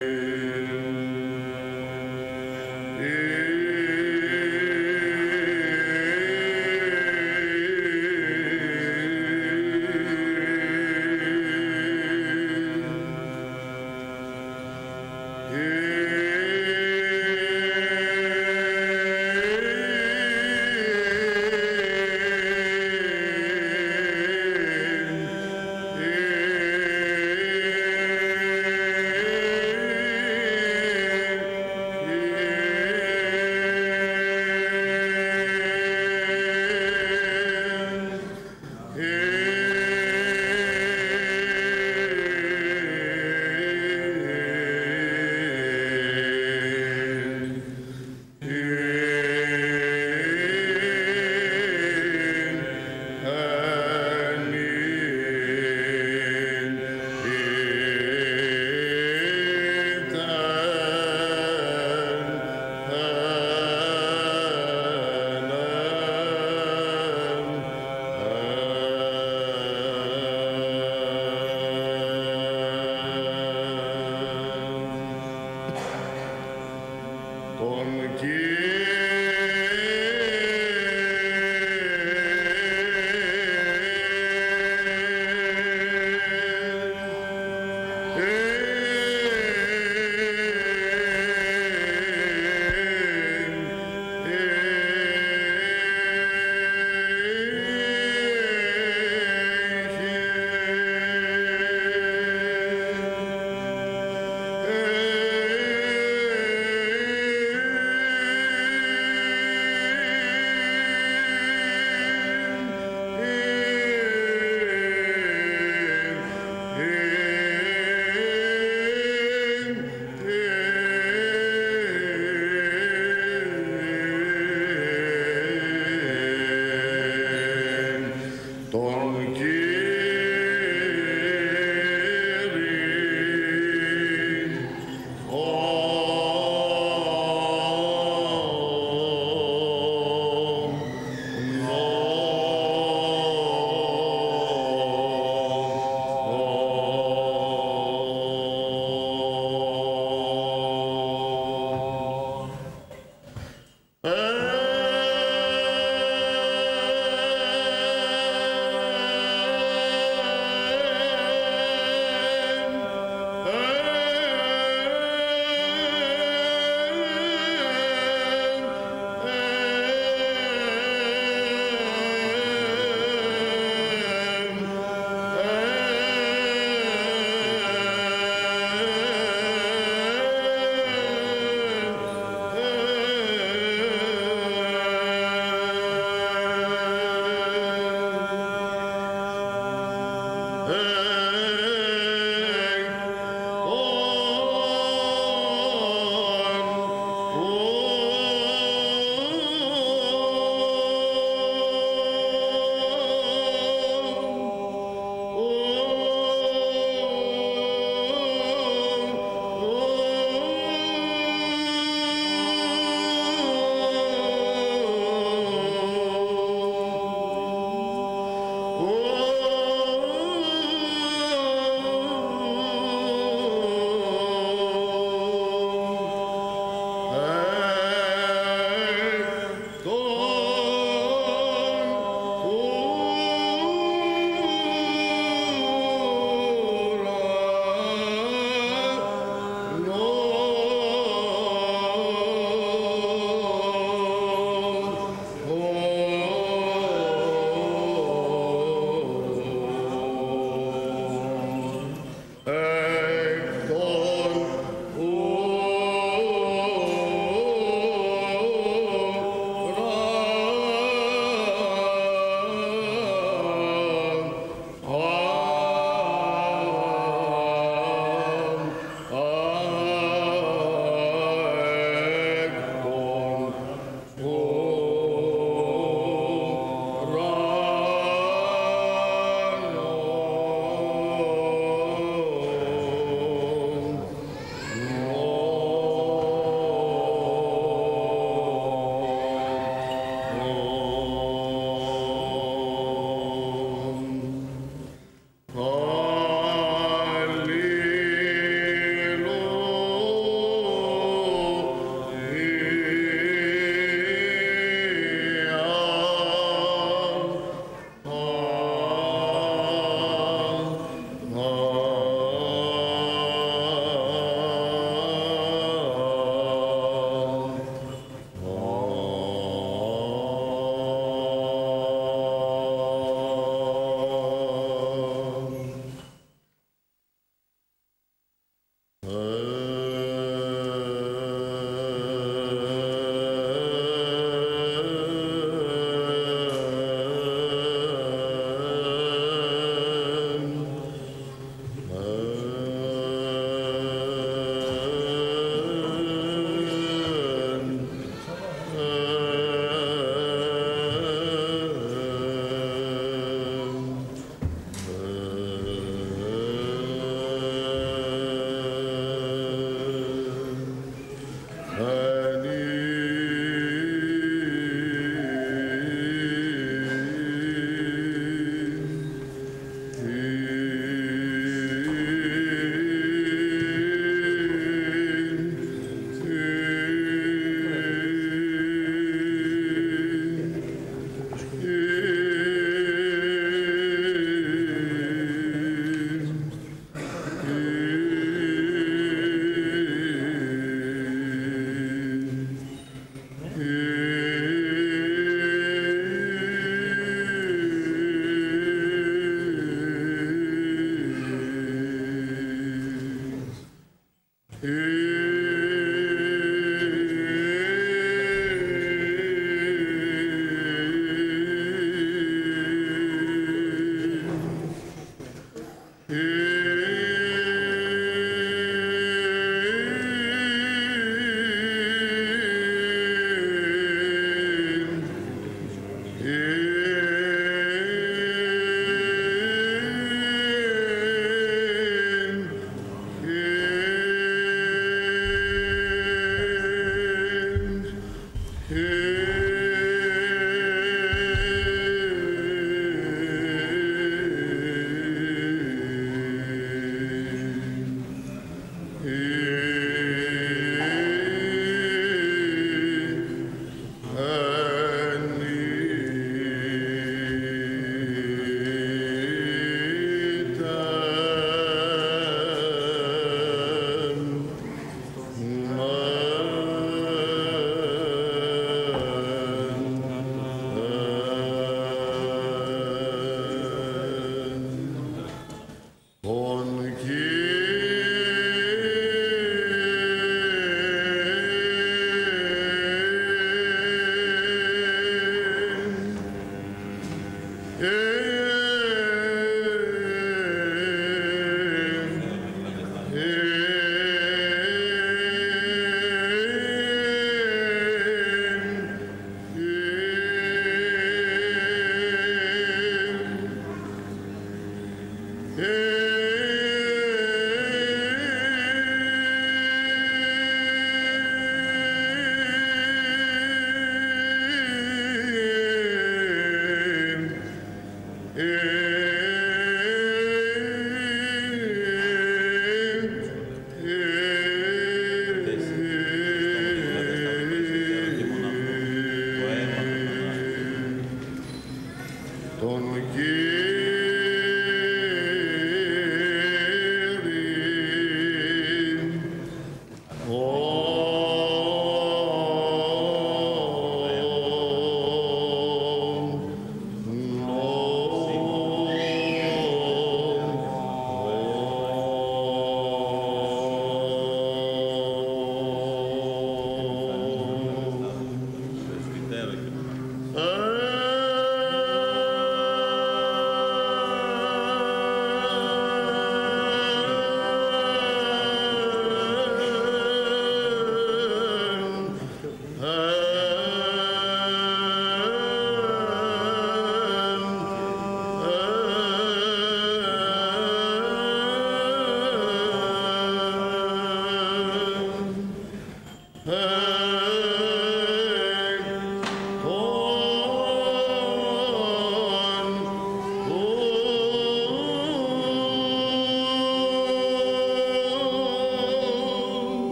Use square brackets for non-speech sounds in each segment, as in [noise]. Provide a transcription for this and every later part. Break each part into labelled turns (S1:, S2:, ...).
S1: Hey.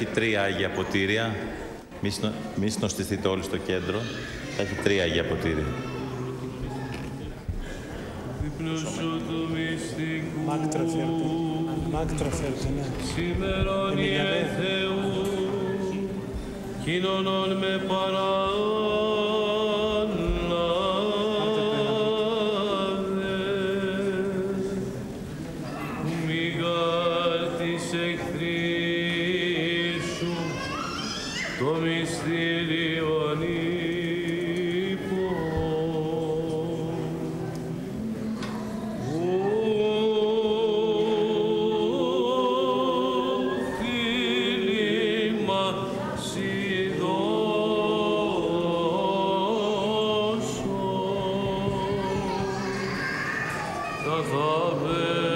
S1: έχει τρία Άγια Ποτήρια. Μη, συνο... συνοστηθείτε όλοι στο κέντρο. Θα έχει τρία Άγια Ποτήρια.
S2: Μάκτρα φέρτε. Μάκτρα φέρτε, ναι.
S3: Σήμερον Θεού, με παρά kazabı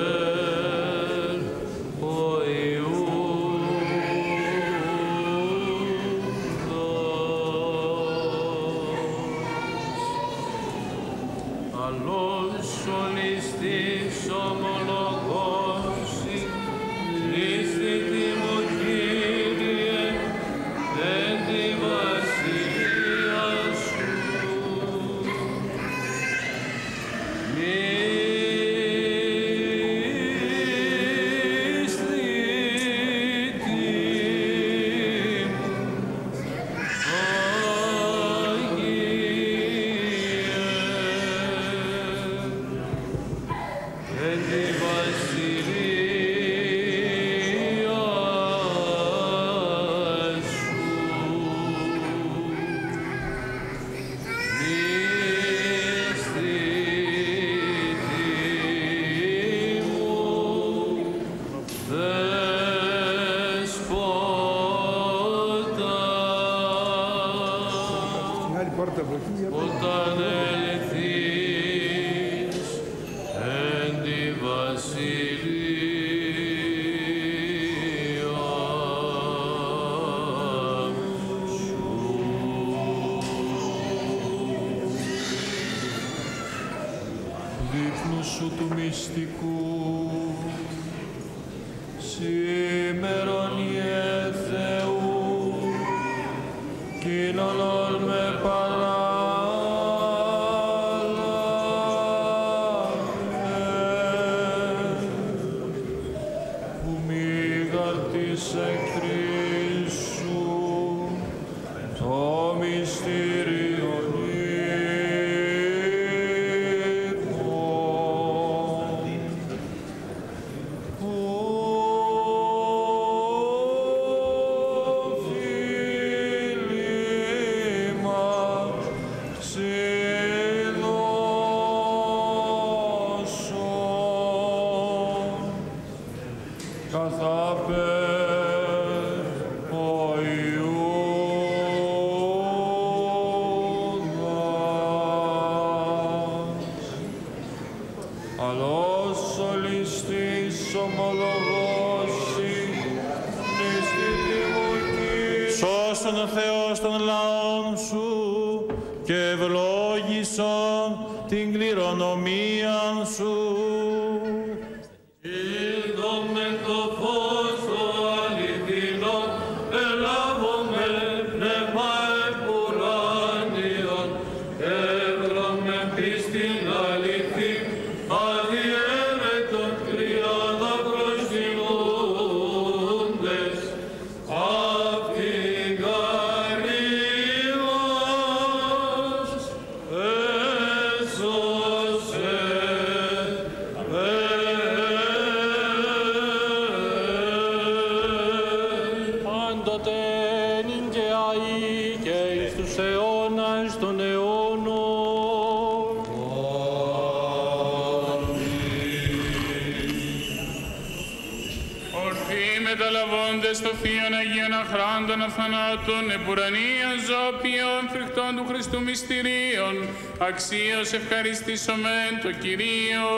S3: αξίως ευχαριστήσομεν το Κυρίο.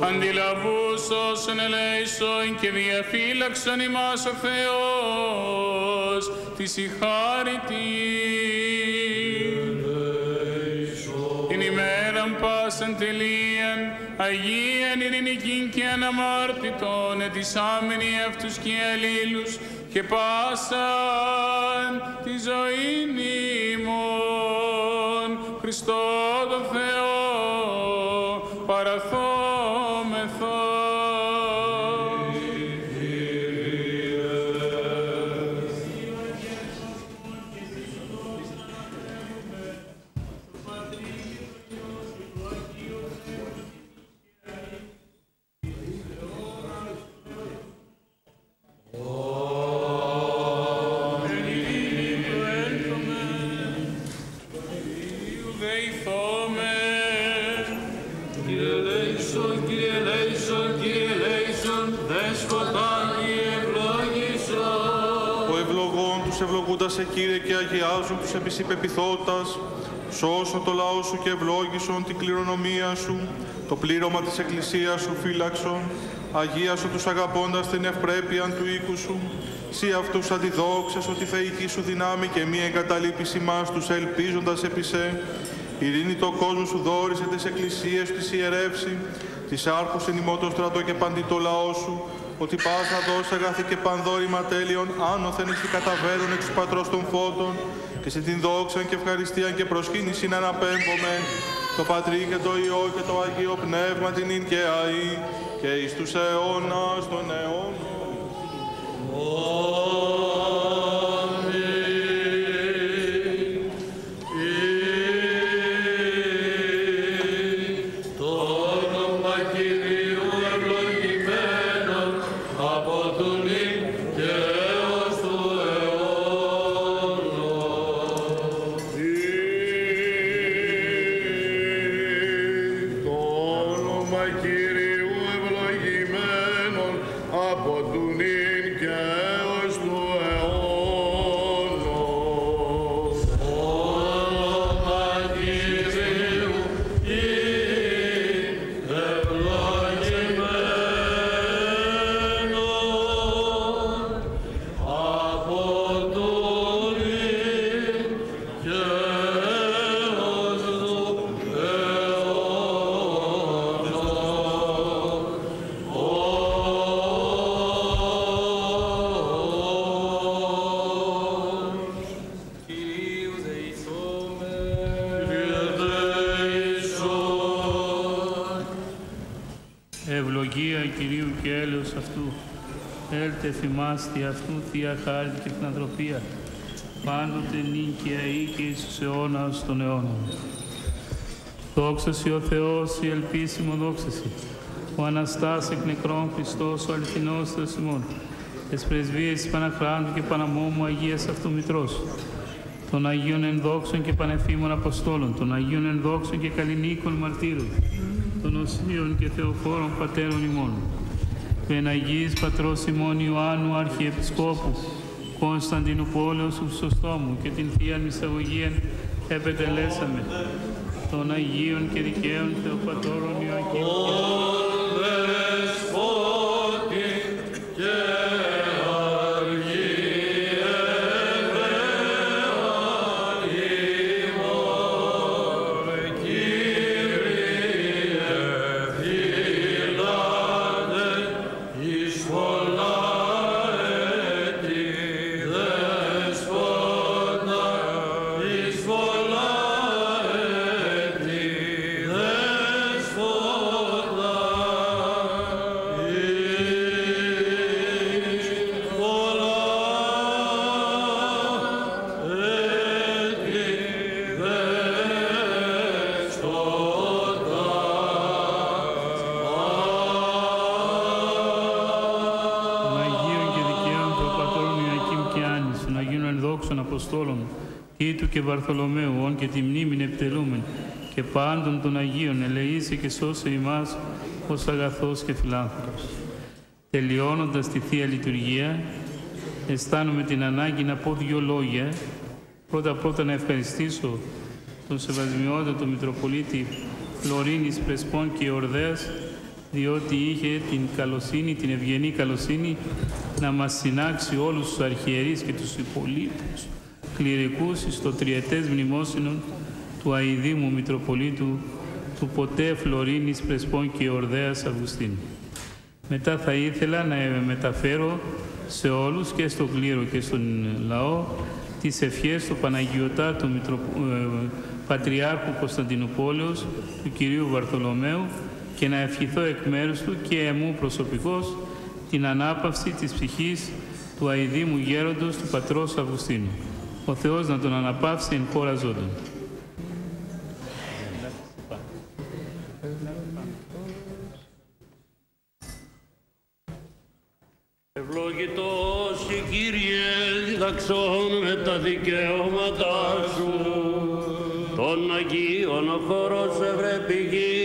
S3: Αντιλαβούς όσων ελέησον και διαφύλαξον ημάς ο Θεός,
S4: της η Την ημέραν πάσαν τελείαν, Αγίαν ειρηνικήν και αναμάρτητον, ετισάμενοι αυτούς και αλλήλους, και πάσα τη ζωή ημών.
S5: Χριστός επί πεπιθότητας, σώσον το λαό σου και ευλόγησον την κληρονομία σου, το πλήρωμα της Εκκλησίας σου φύλαξον, αγίασον τους αγαπώντας την ευπρέπεια του οίκου σου, σύ αυτούς αντιδόξες ότι θεϊκή σου δυνάμει και μη εγκαταλείπηση μας τους ελπίζοντας επί σε, ειρήνη το κόσμο σου δόρισε τις εκκλησίες της ιερεύση, της άρχους εν ημώτο στρατό και παντί το λαό σου, ότι πάσα δώσε αγαθή και πανδόρημα τέλειων, άνωθεν εις καταβέρουν εξ του πατρός των φώτων, και σε την δόξα και ευχαριστία και προσκύνηση να αναπέμπομεν, το Πατρί και το Υιό και το Αγίο Πνεύμα την ίν και αΐ, και εις τους αιώνας των αιώνων.
S3: Όνομα
S6: αιώνας των αιώνων. Δόξα Σοι ο Θεός, η ελπίσιμο δόξα Σοι. Ο Αναστάς εκ νεκρών Χριστός, ο αληθινός Θεός ημών. Τες πρεσβείες της Παναχράντου και Παναμόμου Αγίας Αυτού Μητρός. Των Αγίων Ενδόξων και Πανεφήμων Αποστόλων, των Αγίων Ενδόξων και Καλλινίκων Μαρτύρων, των Οσίων και Θεοφόρων Πατέρων ημών, του Εναγής Πατρός ημών Ιωάννου Αρχιεπισκόπου, Κωνσταντίνου Πόλεως Χρυσοστόμου και την Θεία Μυσταγωγία επετελέσαμε, των Αγίων και Δικαίων Θεοπατώρων Ιωακήμ Τίτου και Βαρθολομαίου, όν και τη μνήμην επιτελούμεν, και πάντων των Αγίων ελεήσε και σώσε ημάς ως αγαθός και φιλάνθρωπος. Τελειώνοντας τη Θεία Λειτουργία, αισθάνομαι την ανάγκη να πω δύο λόγια. Πρώτα πρώτα να ευχαριστήσω τον Σεβασμιότατο Μητροπολίτη Φλωρίνης Πρεσπών και Ορδέας διότι είχε την καλοσύνη, την ευγενή καλοσύνη να μας συνάξει όλους τους αρχιερείς και τους υπολείπους κληρικούς στο τριετές μνημόσυνο του Αηδήμου Μητροπολίτου του ποτέ Φλωρίνης Πρεσπών και Ορδέας Αυγουστίνου. Μετά θα ήθελα να μεταφέρω σε όλους και στο κλήρο και στον λαό τις ευχές του Παναγιωτά του Μητρο... ε, Πατριάρχου Κωνσταντινούπολεως του κυρίου Βαρθολομαίου και να ευχηθώ εκ μέρους του και εμού προσωπικώς την ανάπαυση της ψυχής του αηδήμου γέροντος του πατρός Αυγουστίνου. Ο Θεός να τον αναπαύσει εν χώρα ζώντων.
S7: Ευλογητός η Κύριε διδαξών με τα δικαιώματά σου των Αγίων ο χώρος ευρεπηγή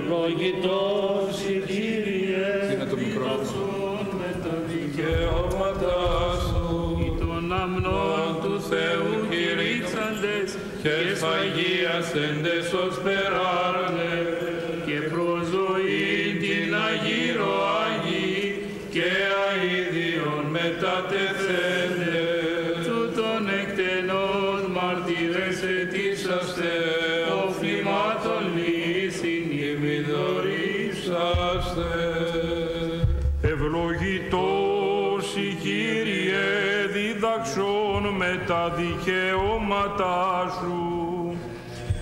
S7: ευλογητός η Κύριες διδαξών με τα δικαιώματά σου.
S6: Ή των αμνών του Θεού κηρύξαντες
S8: και σφαγίασεντες ως περάρνε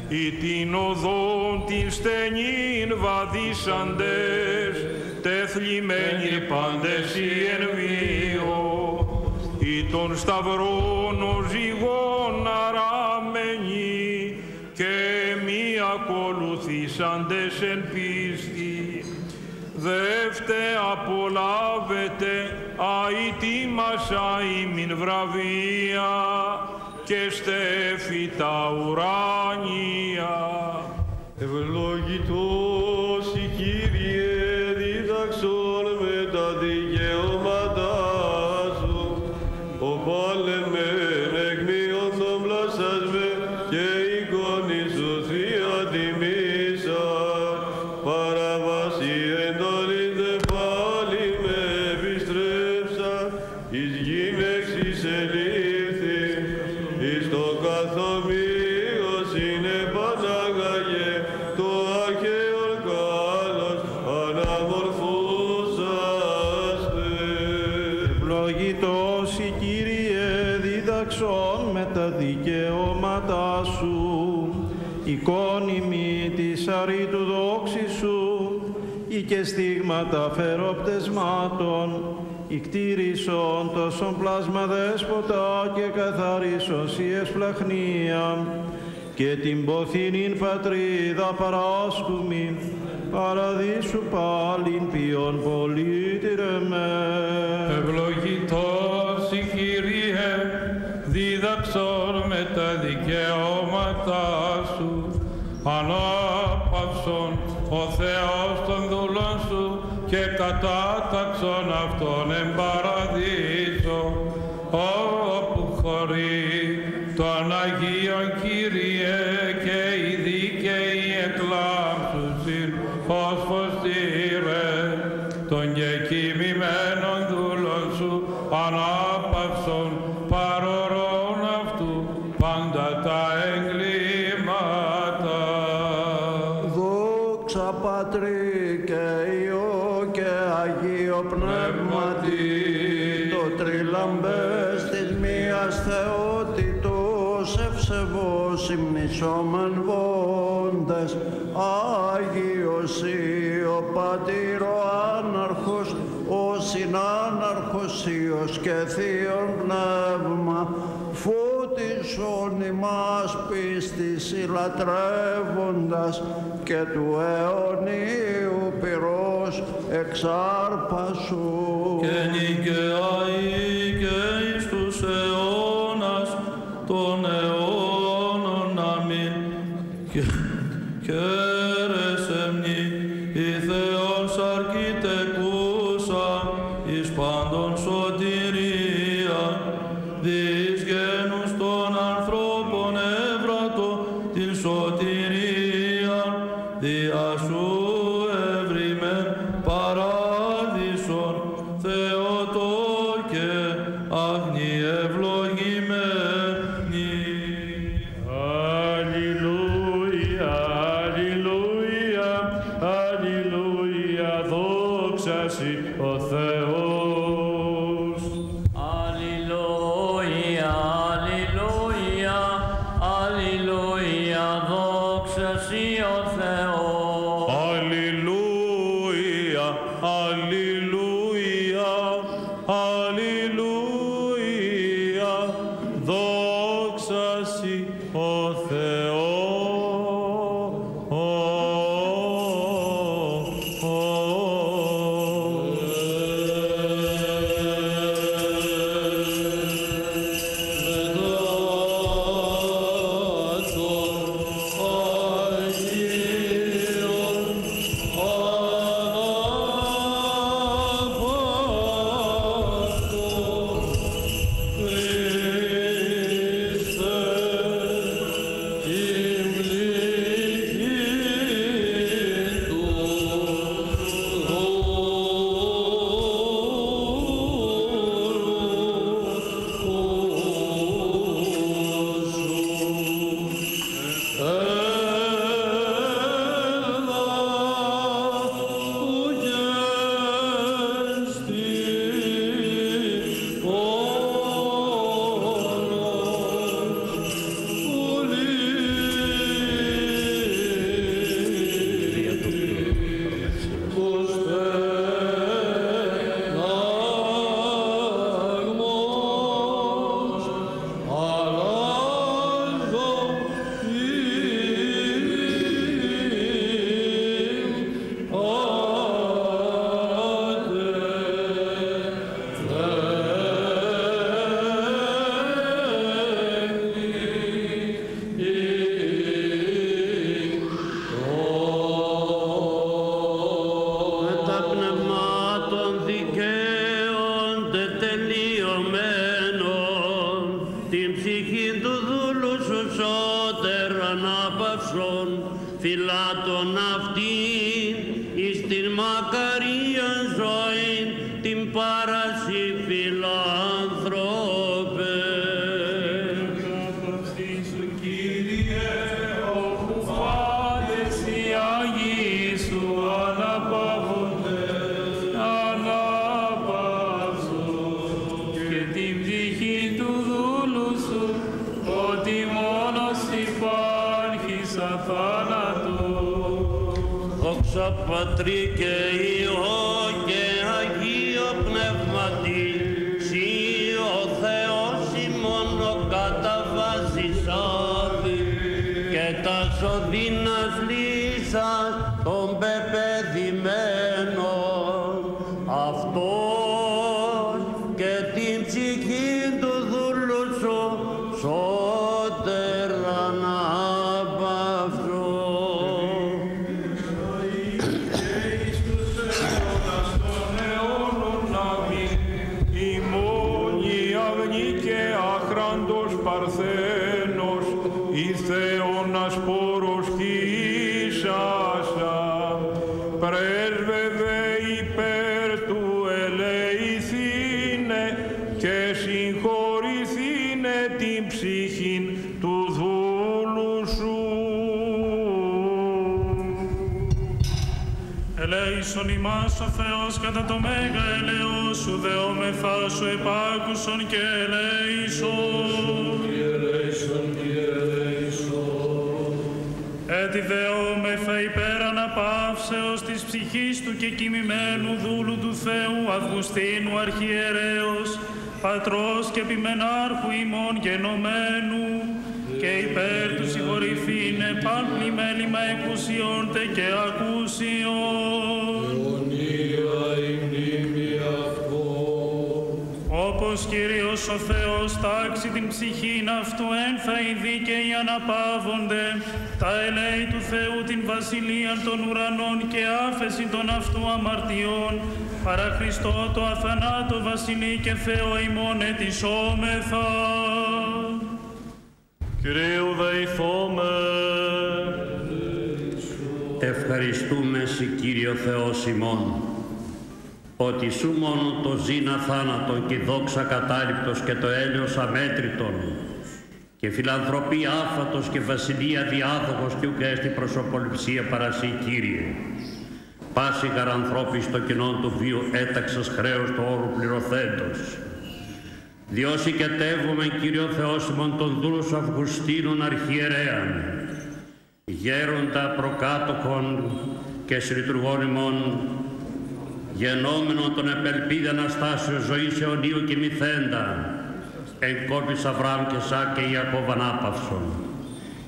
S8: ή την οδόν την στενήν βαδίσαντες τεθλιμμένοι πάντες οι εν βίο ή των σταυρών ο ζυγών αραμενοί και μη ακολουθήσαντες εν πίστη. Δεύτε απολάβετε αητήμασα ημιν βραβεία και στέφη τα ουράνια.
S9: Ευλογητός
S10: στίγματα φερόπτεσμάτων, ικτήρισον τόσον πλάσμα δέσποτα και καθαρίσον σοι εσπλαχνία, και την ποθήνην πατρίδα παράσκουμην, παραδείσου πάλιν ποιον πολύτηρε με.
S8: Ευλογητός η Κύριε, δίδαξον με τα δικαιώματά σου, ανάπαυσον ο Θεός των δούλων σου και κατάταξον αυτόν εν παραδείσο, όπου χωρεί το Αναγίον
S10: ημάς πίστης ηλατρεύοντας και του αιωνίου πυρός εξάρπασου.
S7: και νικαιαεί
S3: огне. κατά το μέγα ελαιό σου δεόμεθά σου επάκουσον και ελέησον. Και και. Έτι δεόμεθα υπέρ αναπαύσεως της ψυχής του και κοιμημένου δούλου του Θεού Αυγουστίνου Αρχιερέως, πατρός και επιμενάρχου ημών γενομένου, και υπέρ του συγχωρηθήνε πάντλη μέλημα εκουσιόντε και ακούσιον.
S6: Όπως Κύριος ο Θεός τάξει την ψυχήν αυτού ένθα οι δίκαιοι αναπαύονται, τα ελέη του Θεού την βασιλεία των ουρανών και άφεση των αυτού αμαρτιών, παρά Χριστό το αθανάτο βασιλεί και Θεό ημών ετισόμεθα.
S9: Κυρίου δεηθώμε.
S7: Ευχαριστούμε σε Κύριο Θεός ημών, ότι σου μόνο το ζήνα θάνατο και η δόξα κατάληπτος και το έλεος αμέτρητον και φιλανθρωπία άφατος και βασιλεία διάδοχος και ουκ έστι προσωποληψία παρασύ Κύριε. Πάση γαρανθρώπη στο κοινό του βίου έταξας χρέος το όρου πληρωθέντος. Διότι και τεύουμε Κύριο Θεός ημών τον δούλο σου Αυγουστίνων αρχιερέαν, γέροντα προκάτοχων και σλειτουργών ημών, γενόμενον των επελπίδη Αναστάσεως ζωής αιωνίου και μηθέντα, εν κόρπης Αβραάμ και Σάκ και Ιακώβ ανάπαυσον,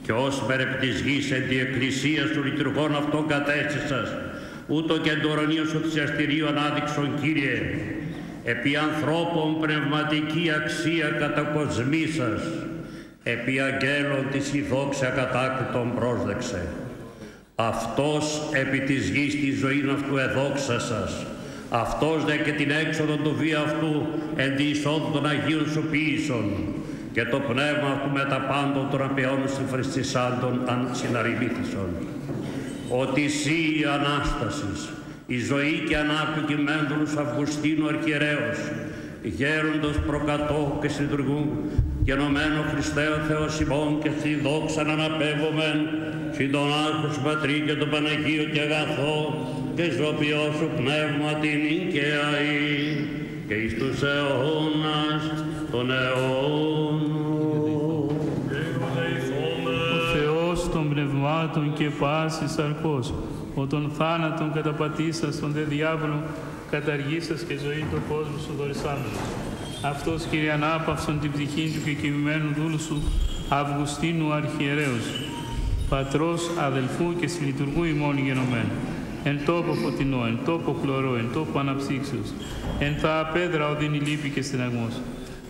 S7: και ως μερεπτής γης εν τη εκκλησία του λειτουργών αυτών κατέστησας, ούτω και εν το ουρανίο σου θυσιαστηρίου ανάδειξον Κύριε, επί ανθρώπων πνευματική αξία κατακοσμή σας, επί αγγέλων της η δόξα κατάκτητον πρόσδεξε. Αυτός επί της γης της ζωή αυτού εδόξα σας, αυτός δε και την έξοδο του βίου αυτού εν τη εισόδου των Αγίων σου ποιήσων, και το πνεύμα αυτού με τα πάντων των απαιών συμφριστησάντων αν συναρριμήθησον. Ότι εσύ η Ανάστασης, η ζωή και ανάπτυξη κειμένδουλος Αυγουστίνου Αρχιερέως, γέροντος προκατόχου και συντουργού, γενομένο Χριστέ ο Θεός ημών και στη δόξα να αναπέμπομεν, συν τον Άρχος σου Πατρί και τον Παναγίο και αγαθό, και ζωπιό σου πνεύμα την οικαιαή, και εις τους αιώνας των αιώνων.
S6: Ο Θεός των πνευμάτων και πάσης αρκός, ο των θάνατων καταπατήσας των δε διάβολων, καταργήσας και ζωή του κόσμου σου δορισάμενος. Αυτός Κύριε ανάπαυσον την ψυχή του και κοιμημένου δούλους σου, Αυγουστίνου Αρχιερέως, πατρός, αδελφού και συλλειτουργού ημών γενομένου, εν τόπο φωτεινό, εν τόπο χλωρό, εν τόπο αναψύξεως, εν τα απέδρα οδύνη λύπη και στεναγμός.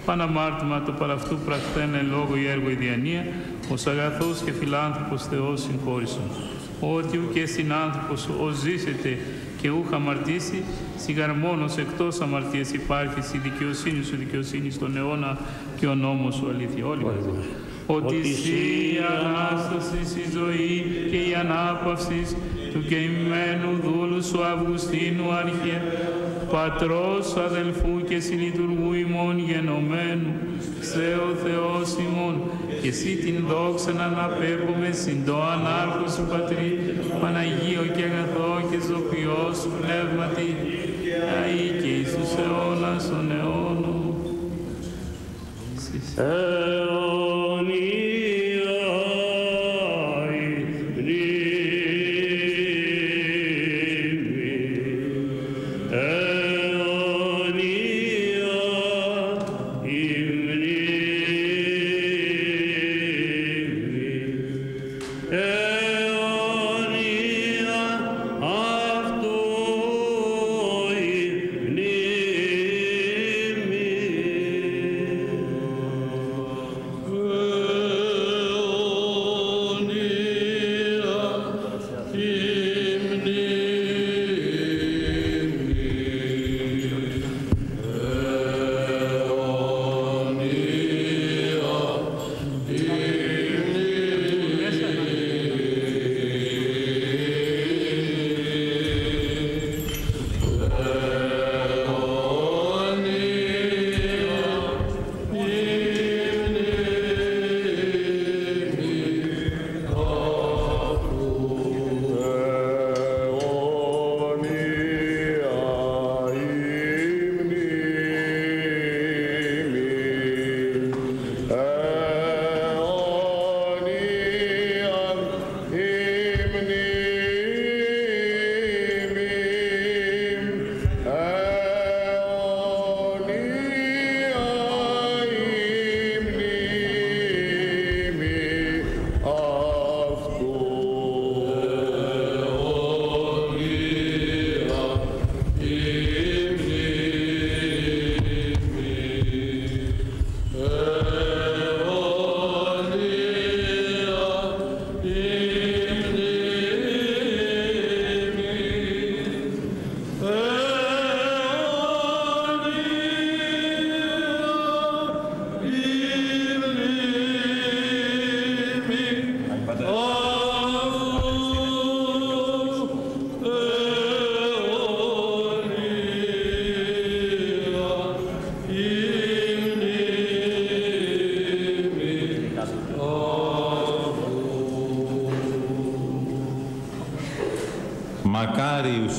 S6: Παναμάρτημα το παραυτού πραχθέν εν λόγω η έργο η διανία, ως αγαθός και φιλάνθρωπος Θεός συγχώρησον. Ότι ου και συνάνθρωπος ο ζήσετε και ούχ αμαρτήσει, σιγαρ μόνος εκτός αμαρτίας υπάρχεις η δικαιοσύνη σου δικαιοσύνη στον αιώνα και ο νόμος σου αλήθεια. Όλοι μαζί. Ότι εσύ η Ανάστασης, η ζωή και η ανάπαυσης του καημένου δούλου σου Αυγουστίνου Αρχιε, πατρός αδελφού και συλλειτουργού ημών γενομένου, σε ο Θεός ημών, και εσύ την δόξα να αναπέμπουμε συν το ανάρχο σου Πατρί, Παναγίο και αγαθό και ζωπιός σου πνεύματι, αεί και εις τους αιώνας των αιώνων.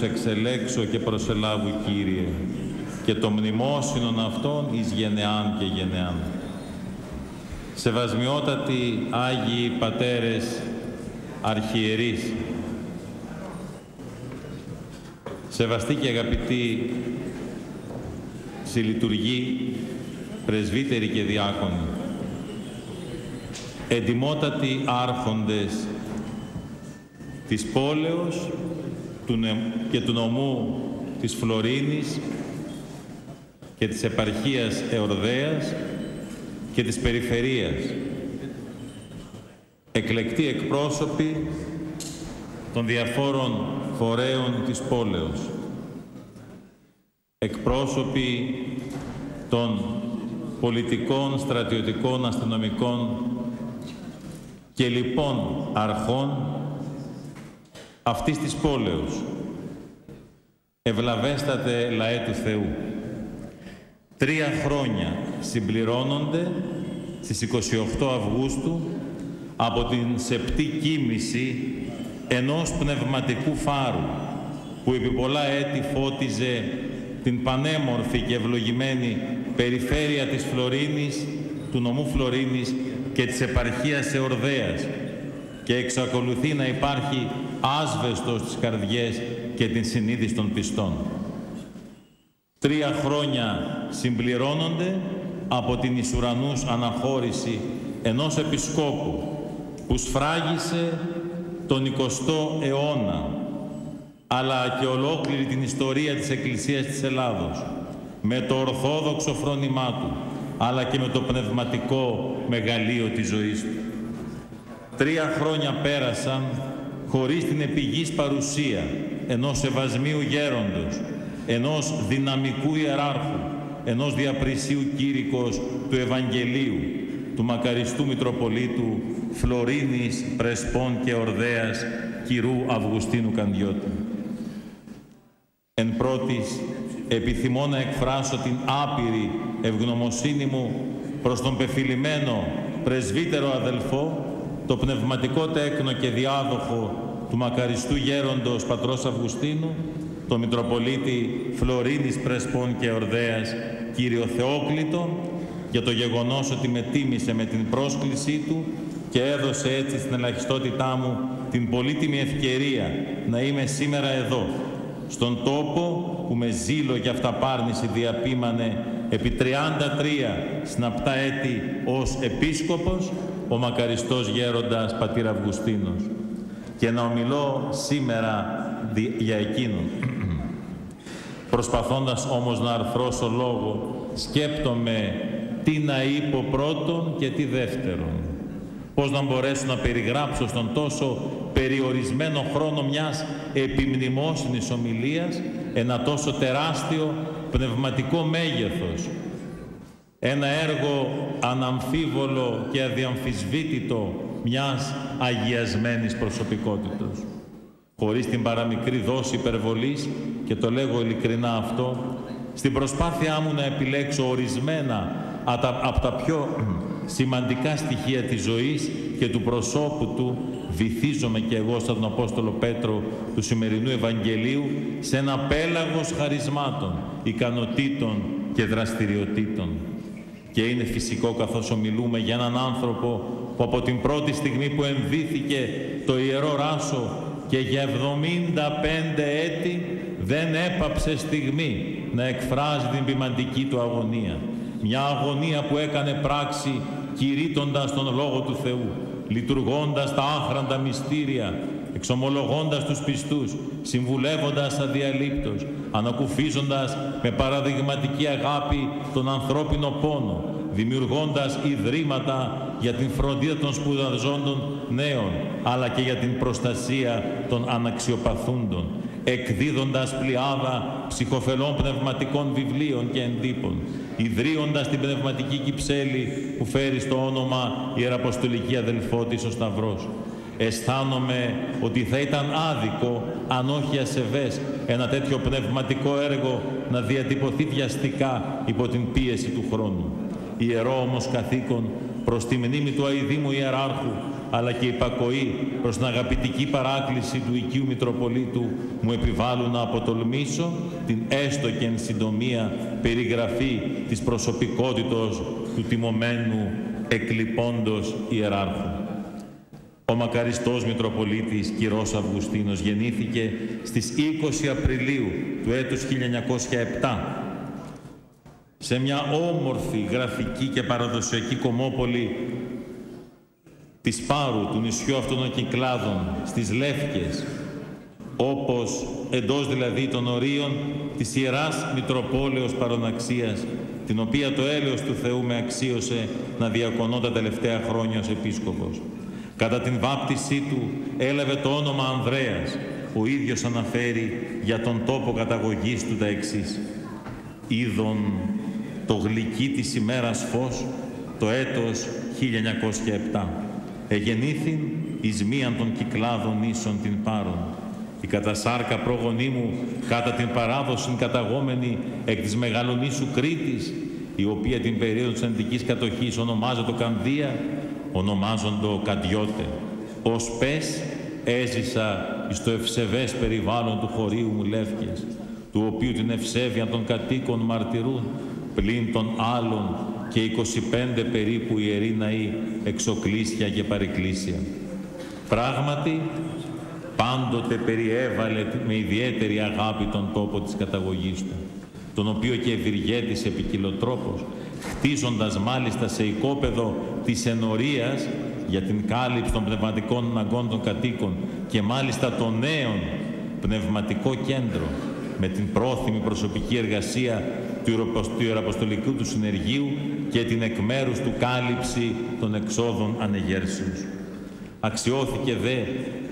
S1: Μακάριους εξελέξω και προσελάβου Κύριε, και το μνημόσυνον αυτών εις γενεάν και γενεάν. Σεβασμιότατοι Άγιοι Πατέρες Αρχιερείς, σεβαστοί και αγαπητοί συλλειτουργοί, πρεσβύτεροι και διάκονοι, εντιμότατοι άρχοντες της πόλεως και του νομού της Φλωρίνης και της επαρχίας Εορδέας και της περιφερείας. Εκλεκτοί εκπρόσωποι των διαφόρων φορέων της πόλεως. Εκπρόσωποι των πολιτικών, στρατιωτικών, αστυνομικών και λοιπόν αρχών αυτής της πόλεως. Ευλαβέστατε λαέ του Θεού. Τρία χρόνια συμπληρώνονται στις 28 Αυγούστου από την σεπτή κίνηση ενός πνευματικού φάρου που επί πολλά έτη φώτιζε την πανέμορφη και ευλογημένη περιφέρεια της Φλωρίνης, του νομού Φλωρίνης και της επαρχίας Εορδέας και εξακολουθεί να υπάρχει άσβεστος στις καρδιές και την συνείδηση των πιστών. Τρία χρόνια συμπληρώνονται από την Ισουρανούς αναχώρηση ενός επισκόπου που σφράγισε τον 20ο αιώνα αλλά και ολόκληρη την ιστορία της Εκκλησίας της Ελλάδος με το ορθόδοξο φρόνημά του αλλά και με το πνευματικό μεγαλείο της ζωής του. Τρία χρόνια πέρασαν χωρίς την επιγής παρουσία ενός σεβασμίου γέροντος, ενός δυναμικού ιεράρχου, ενός διαπρισίου κήρυκος του Ευαγγελίου, του μακαριστού Μητροπολίτου Φλωρίνης, Πρεσπών και Ορδέας, κυρού Αυγουστίνου Κανδιώτη. Εν πρώτης, επιθυμώ να εκφράσω την άπειρη ευγνωμοσύνη μου προς τον πεφυλημένο πρεσβύτερο αδελφό, το πνευματικό τέκνο και διάδοχο του μακαριστού γέροντος πατρός Αυγουστίνου, το Μητροπολίτη Φλωρίνης Πρεσπών και Ορδέας, κύριο Θεόκλητο, για το γεγονός ότι με τίμησε με την πρόσκλησή του και έδωσε έτσι στην ελαχιστότητά μου την πολύτιμη ευκαιρία να είμαι σήμερα εδώ, στον τόπο που με ζήλο και αυταπάρνηση διαπίμανε επί 33 συναπτά έτη ως επίσκοπος ο μακαριστός γέροντας πατήρ Αυγουστίνος και να ομιλώ σήμερα για εκείνον. [clears throat] Προσπαθώντας όμως να αρθρώσω λόγο, σκέπτομαι τι να είπω πρώτον και τι δεύτερον. Πώς να μπορέσω να περιγράψω στον τόσο περιορισμένο χρόνο μιας επιμνημόσυνης ομιλίας ένα τόσο τεράστιο πνευματικό μέγεθος. Ένα έργο αναμφίβολο και αδιαμφισβήτητο μιας αγιασμένης προσωπικότητας. Χωρίς την παραμικρή δόση υπερβολής, και το λέγω ειλικρινά αυτό, στην προσπάθειά μου να επιλέξω ορισμένα από τα πιο [clears throat] σημαντικά στοιχεία της ζωής και του προσώπου του βυθίζομαι και εγώ σαν τον Απόστολο Πέτρο του σημερινού Ευαγγελίου σε ένα πέλαγος χαρισμάτων, ικανοτήτων και δραστηριοτήτων. Και είναι φυσικό καθώς ομιλούμε για έναν άνθρωπο που από την πρώτη στιγμή που ενδύθηκε το Ιερό Ράσο και για 75 έτη δεν έπαψε στιγμή να εκφράζει την ποιμαντική του αγωνία. Μια αγωνία που έκανε πράξη κηρύττοντας τον Λόγο του Θεού, λειτουργώντας τα άχραντα μυστήρια, εξομολογώντας τους πιστούς, συμβουλεύοντας αδιαλείπτως, ανακουφίζοντας με παραδειγματική αγάπη τον ανθρώπινο πόνο, δημιουργώντας ιδρύματα για την φροντίδα των σπουδαζόντων νέων, αλλά και για την προστασία των αναξιοπαθούντων, εκδίδοντας πλειάδα ψυχοφελών πνευματικών βιβλίων και εντύπων, ιδρύοντας την πνευματική κυψέλη που φέρει στο όνομα Ιεραποστολική Αδελφότης ο Σταυρός. Αισθάνομαι ότι θα ήταν άδικο, αν όχι ασεβές, ένα τέτοιο πνευματικό έργο να διατυπωθεί βιαστικά υπό την πίεση του χρόνου. Ιερό όμως καθήκον προς τη μνήμη του αηδήμου Ιεράρχου αλλά και υπακοή προς την αγαπητική παράκληση του οικείου Μητροπολίτου μου επιβάλλουν να αποτολμήσω την έστω και εν συντομία περιγραφή της προσωπικότητος του τιμωμένου εκλειπώντος ιεράρχου. Ο μακαριστός Μητροπολίτης Κυρός Αυγουστίνος γεννήθηκε στις 20 Απριλίου του έτους 1907 σε μια όμορφη γραφική και παραδοσιακή κομμόπολη της Πάρου, του νησιού αυτών των Κυκλάδων, στις Λεύκες, όπως εντός δηλαδή των ορίων της Ιεράς Μητροπόλεως Παροναξίας, την οποία το έλεος του Θεού με αξίωσε να διακονώ τα τελευταία χρόνια ως επίσκοπος. Κατά την βάπτισή του έλαβε το όνομα Ανδρέας. Ο ίδιος αναφέρει για τον τόπο καταγωγής του τα εξής. Είδον το γλυκί της ημέρας φως το έτος 1907. Εγεννήθην εις μίαν των κυκλάδων ίσων την πάρον. Η κατασάρκα πρόγονή μου κατά την παράδοση καταγόμενη εκ της Μεγαλονήσου Κρήτης, η οποία την περίοδο της αντικής κατοχής ονομάζεται Κανδία, ονομάζοντο Καντιώτε. Ως πες έζησα εις το ευσεβές περιβάλλον του χωρίου μου Λεύκες, του οποίου την ευσέβεια των κατοίκων μαρτυρούν, πλην των άλλων και 25 περίπου ιεροί ναοί, εξοκλήσια και παρεκκλήσια. Πράγματι, πάντοτε περιέβαλε με ιδιαίτερη αγάπη τον τόπο της καταγωγής του, τον οποίο και ευηργέτησε επικοιλωτρόπος, χτίζοντας μάλιστα σε οικόπεδο της ενορίας για την κάλυψη των πνευματικών αναγκών των κατοίκων και μάλιστα των νέων πνευματικό κέντρο με την πρόθυμη προσωπική εργασία του Ιεραποστολικού του Συνεργείου και την εκ μέρους του κάλυψη των εξόδων ανεγέρσεως. Αξιώθηκε δε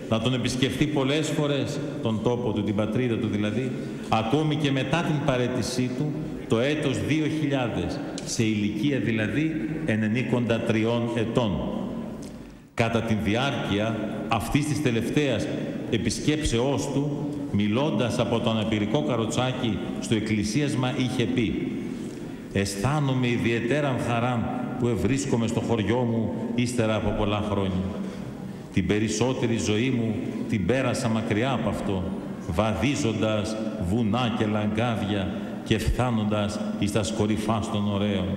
S1: να τον επισκεφτεί πολλές φορές τον τόπο του, την πατρίδα του δηλαδή, ακόμη και μετά την παρέτησή του το έτος 2000, σε ηλικία δηλαδή ενενήκοντα τριών ετών. Κατά τη διάρκεια αυτής της τελευταίας επισκέψεώς του, μιλώντας από τον απειρικό καροτσάκι στο εκκλησίασμα, είχε πει «Αισθάνομαι ιδιαίτερα χαρά που ευρίσκομαι στο χωριό μου ύστερα από πολλά χρόνια. Την περισσότερη ζωή μου την πέρασα μακριά από αυτό, βαδίζοντας βουνά και λαγκάδια και φτάνοντας εις τα σκορυφά των ωραίων,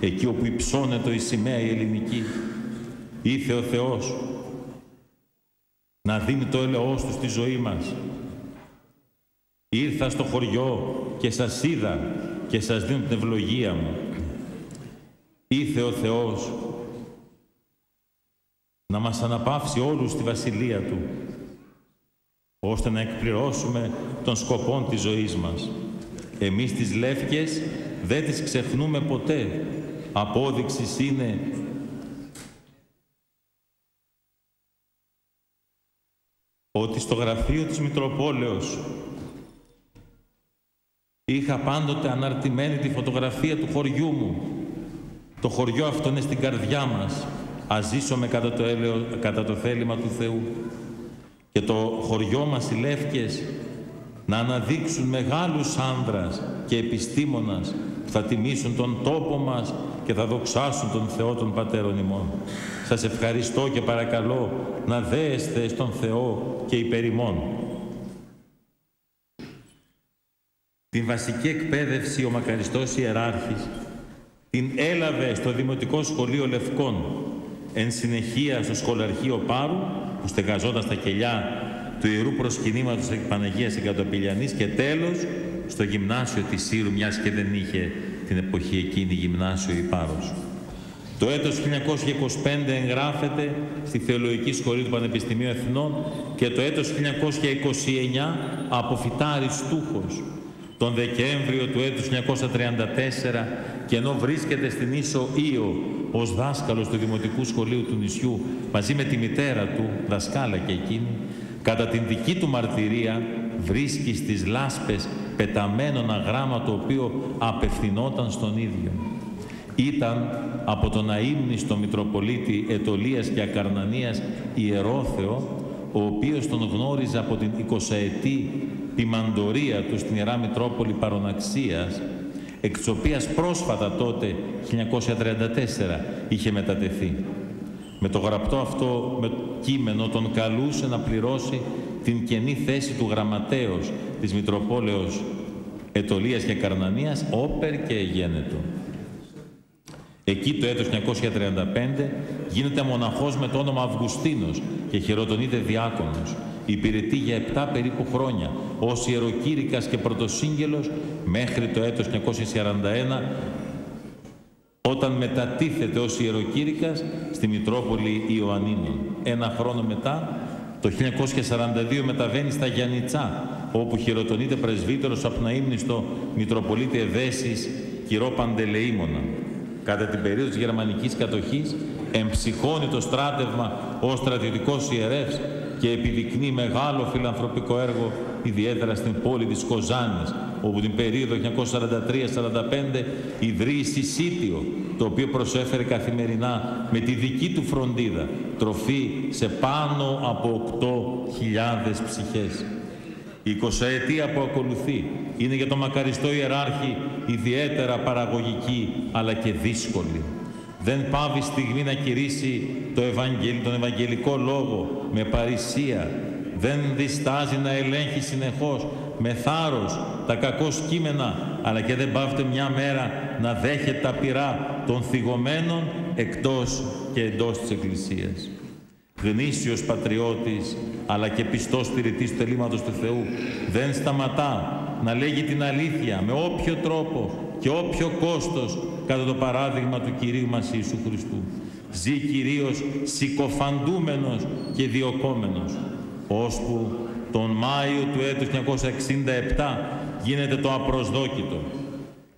S1: εκεί όπου υψώνεται η σημαία η ελληνική, ήθε ο Θεός να δίνει το έλεος του στη ζωή μας. Ήρθα στο χωριό και σας είδα και σας δίνω την ευλογία μου. Ήθε ο Θεός να μας αναπαύσει όλους στη βασιλεία Του, ώστε να εκπληρώσουμε τον σκοπό της ζωής μας. Εμείς τις Λεύκες δεν τις ξεχνούμε ποτέ. Απόδειξης είναι ότι στο γραφείο της Μητροπόλεως είχα πάντοτε αναρτημένη τη φωτογραφία του χωριού μου. Το χωριό αυτό είναι στην καρδιά μας. Ας ζήσουμε κατά το, έλεο, κατά το θέλημα του Θεού. Και το χωριό μας οι Λεύκες να αναδείξουν μεγάλους άνδρας και επιστήμονας που θα τιμήσουν τον τόπο μας και θα δοξάσουν τον Θεό των Πατέρων ημών. Σας ευχαριστώ και παρακαλώ να δέεστε στον Θεό και υπέρ ημών. Την βασική εκπαίδευση ο μακαριστός ιεράρχης την έλαβε στο Δημοτικό Σχολείο Λευκών, εν συνεχεία στο Σχολαρχείο Πάρου, που στεγαζόταν στα κελιά του Ιερού Προσκυνήματος της Παναγίας Εγκατοπηλιανής και τέλος στο γυμνάσιο της Σύρου, μιας και δεν είχε την εποχή εκείνη γυμνάσιο η Πάρος. Το έτος 1925 εγγράφεται στη Θεολογική Σχολή του Πανεπιστημίου Εθνών και το έτος 1929 αποφυτάρει στούχος. Τον Δεκέμβριο του έτους 1934 και ενώ βρίσκεται στην Ίσο Ήο ως δάσκαλος του Δημοτικού Σχολείου του νησιού μαζί με τη μητέρα του, δασκάλα και εκείνη, Κατά την δική του μαρτυρία βρίσκει στις λάσπες πεταμένο ένα γράμμα το οποίο απευθυνόταν στον ίδιο. Ήταν από τον αείμνηστο Μητροπολίτη Ετωλίας και Ακαρνανίας Ιερόθεο, ο οποίος τον γνώριζε από την 20ετή ποιμαντορία του στην Ιερά Μητρόπολη Παροναξίας, εξ οποίας πρόσφατα τότε, 1934, είχε μετατεθεί. Με το γραπτό αυτό με κείμενο τον καλούσε να πληρώσει την κενή θέση του γραμματέως της Μητροπόλεως Ετωλίας και Καρνανίας, όπερ και εγένετο. Εκεί το έτος 1935 γίνεται μοναχός με το όνομα Αυγουστίνος και χειροτονείται διάκονος. Υπηρετεί για 7 περίπου χρόνια ως ιεροκήρυκας και πρωτοσύγγελος μέχρι το έτος 1941 όταν μετατίθεται ως ιεροκήρυκας στη Μητρόπολη Ιωαννίνων. Ένα χρόνο μετά, το 1942 μεταβαίνει στα Γιαννιτσά, όπου χειροτονείται πρεσβύτερος από να στο Μητροπολίτη Εδέσης κυρό Παντελεήμονα. Κατά την περίοδο της γερμανικής κατοχής εμψυχώνει το στράτευμα ως στρατιωτικός ιερεύς και επιδεικνύει μεγάλο φιλανθρωπικό έργο ιδιαίτερα στην πόλη της Κοζάνης όπου την περίοδο 1943-45 ιδρύει Συσίτιο το οποίο προσέφερε καθημερινά με τη δική του φροντίδα τροφή σε πάνω από 8.000 ψυχές. Η 20 ετία που ακολουθεί είναι για τον μακαριστό ιεράρχη ιδιαίτερα παραγωγική αλλά και δύσκολη. Δεν πάβει στιγμή να κηρύσει το τον Ευαγγελικό Λόγο με παρησία. Δεν διστάζει να ελέγχει συνεχώς με θάρρος τα κακό κείμενα, αλλά και δεν πάβεται μια μέρα να δέχεται τα πειρά των θυγωμένων εκτός και εντός της Εκκλησίας γνήσιος πατριώτης αλλά και πιστός στηρητής του τελήματος του Θεού δεν σταματά να λέγει την αλήθεια με όποιο τρόπο και όποιο κόστος κατά το παράδειγμα του Κυρίου μας Ιησού Χριστού. Ζει κυρίως συκοφαντούμενος και διοκόμενος ώσπου τον Μάιο του έτους 1967 γίνεται το απροσδόκητο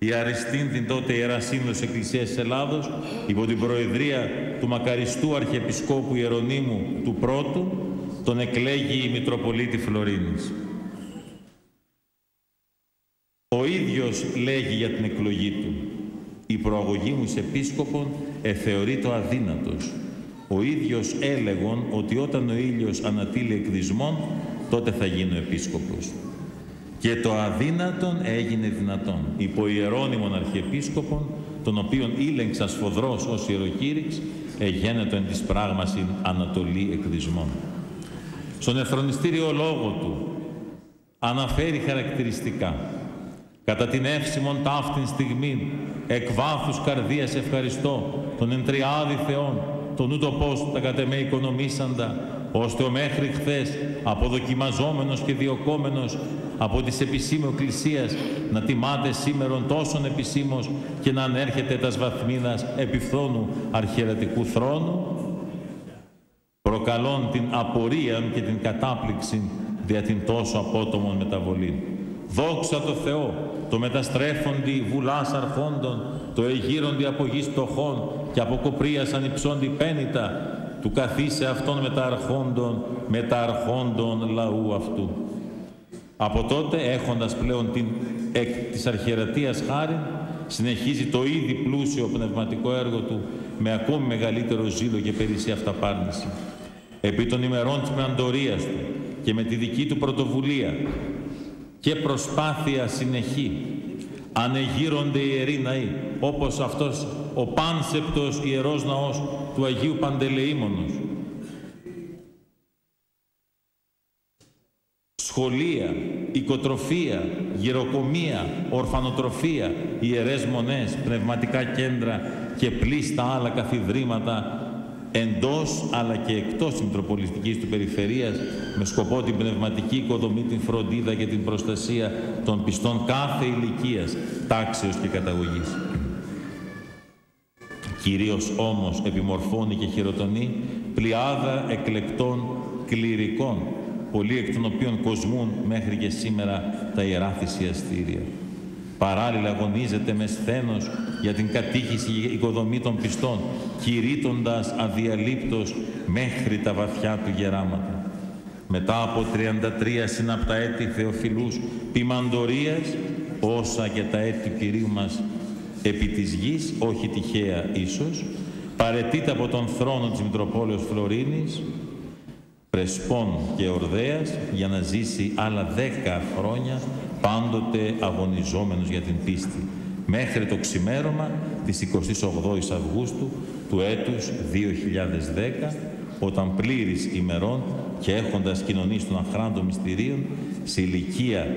S1: η Αριστίνδη τότε Ιερά Σύνοδος Εκκλησίας της Ελλάδος υπό την προεδρία του μακαριστού Αρχιεπισκόπου Ιερονίμου του πρώτου τον εκλέγει η Μητροπολίτη Φλωρίνης. Ο ίδιος λέγει για την εκλογή του «Η προαγωγή μου εις επίσκοπον εθεωρεί το αδύνατος». Ο ίδιος έλεγον ότι όταν ο ήλιος ανατείλει εκδισμόν τότε θα γίνει ο επίσκοπος και το αδύνατον έγινε δυνατόν. Υπό ιερώνυμον αρχιεπίσκοπον, τον οποίον ήλεγξα σφοδρός ως ιεροκήρυξ, εγένετο εν της πράγμασιν ανατολή εκδισμών. Στον ευθρονιστήριο λόγο του αναφέρει χαρακτηριστικά κατά την εύσημον ταύτην στιγμή εκ βάθους καρδίας ευχαριστώ τον εντριάδη Θεόν τον ούτω πώς τα κατ' εμέ οικονομήσαντα ώστε ο μέχρι χθες αποδοκιμαζόμενος και διοκόμενος από τις επισήμου εκκλησίας να τιμάται σήμερον τόσον επισήμως και να ανέρχεται τας βαθμίδας επιφθόνου αρχιερατικού θρόνου, προκαλών την απορία και την κατάπληξη δια την τόσο απότομον μεταβολή. Δόξα το Θεό, το μεταστρέφοντι βουλάς αρχόντων, το εγείροντι από γης φτωχών και από κοπρίας ανυψόντι πένιτα, του καθίσε αυτόν με τα αρχόντων, με τα αρχόντων λαού αυτού. Από τότε, έχοντας πλέον την εκ της αρχιερατείας χάρη, συνεχίζει το ήδη πλούσιο πνευματικό έργο του με ακόμη μεγαλύτερο ζήλο και περισσή αυταπάρνηση. Επί των ημερών της μαντορίας του και με τη δική του πρωτοβουλία και προσπάθεια συνεχή. Ανεγείρονται οι ιεροί ναοί, όπως αυτός ο πάνσεπτος ιερός ναός του Αγίου Παντελεήμονος, σχολεία, οικοτροφία, γεροκομεία, ορφανοτροφία, ιερές μονές, πνευματικά κέντρα και πλήστα άλλα καθιδρύματα εντός αλλά και εκτός της Μητροπολιτικής του Περιφερείας με σκοπό την πνευματική οικοδομή, την φροντίδα και την προστασία των πιστών κάθε ηλικίας, τάξεως και καταγωγής. Κυρίως όμως επιμορφώνει και χειροτονεί πλειάδα εκλεκτών κληρικών πολλοί εκ των οποίων κοσμούν μέχρι και σήμερα τα ιερά θυσιαστήρια. Παράλληλα αγωνίζεται με σθένος για την κατήχηση οικοδομή των πιστών, κηρύττοντας αδιαλείπτως μέχρι τα βαθιά του γεράματα. Μετά από 33 συναπτά έτη Θεοφιλούς ποιμαντορίας, όσα και τα έτη Κυρίου μας επί της γης, όχι τυχαία ίσως, παρετείται από τον θρόνο της Μητροπόλεως Φλωρίνης, Πρεσπών και Ορδέας για να ζήσει άλλα δέκα χρόνια πάντοτε αγωνιζόμενος για την πίστη μέχρι το ξημέρωμα της 28ης Αυγούστου του έτους 2010, όταν πλήρης ημερών και έχοντας κοινωνήσει των αχράντων μυστηρίων, σε ηλικία